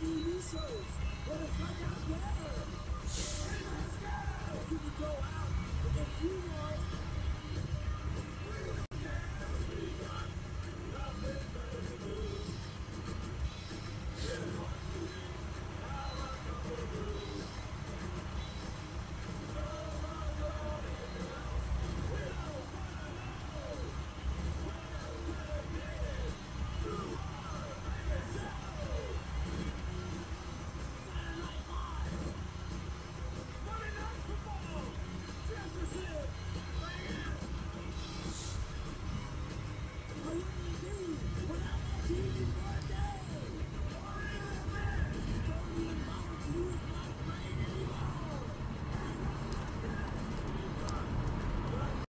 TV shows. What it's like out there.